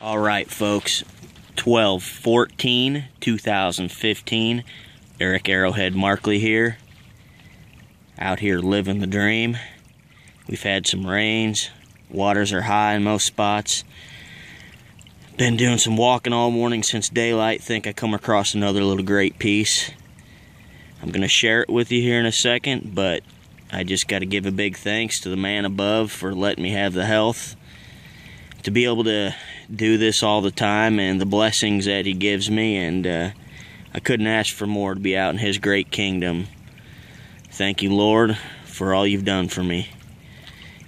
All right, folks. 12 14 2015. Eric Arrowhead Markley here. Out here living the dream. We've had some rains. Waters are high in most spots. Been doing some walking all morning since daylight. Think I come across another little great piece. I'm going to share it with you here in a second, but I just got to give a big thanks to the man above for letting me have the health to be able to do this all the time and the blessings that he gives me and uh, I couldn't ask for more to be out in his great kingdom. Thank you, Lord, for all you've done for me.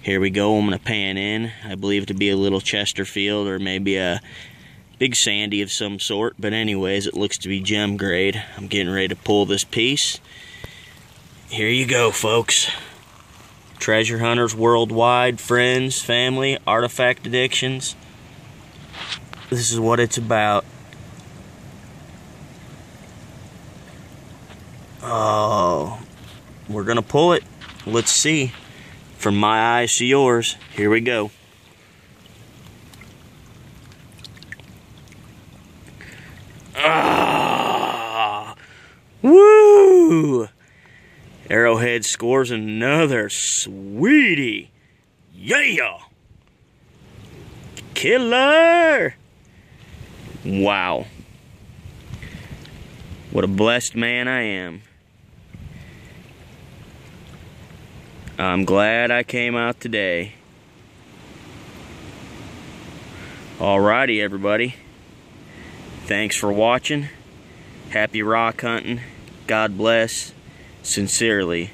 Here we go. I'm going to pan in. I believe it to be a little Chesterfield or maybe a big sandy of some sort. But anyways, it looks to be gem grade. I'm getting ready to pull this piece. Here you go, folks. Treasure hunters worldwide, friends, family, artifact addictions. This is what it's about. Oh, we're going to pull it. Let's see. From my eyes to yours, here we go. Ah! Woo! Arrowhead scores another sweetie. Yeah! Killer! Wow. What a blessed man I am. I'm glad I came out today. Alrighty, everybody. Thanks for watching. Happy rock hunting. God bless. Sincerely,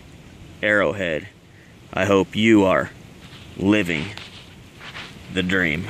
Arrowhead. I hope you are living the dream.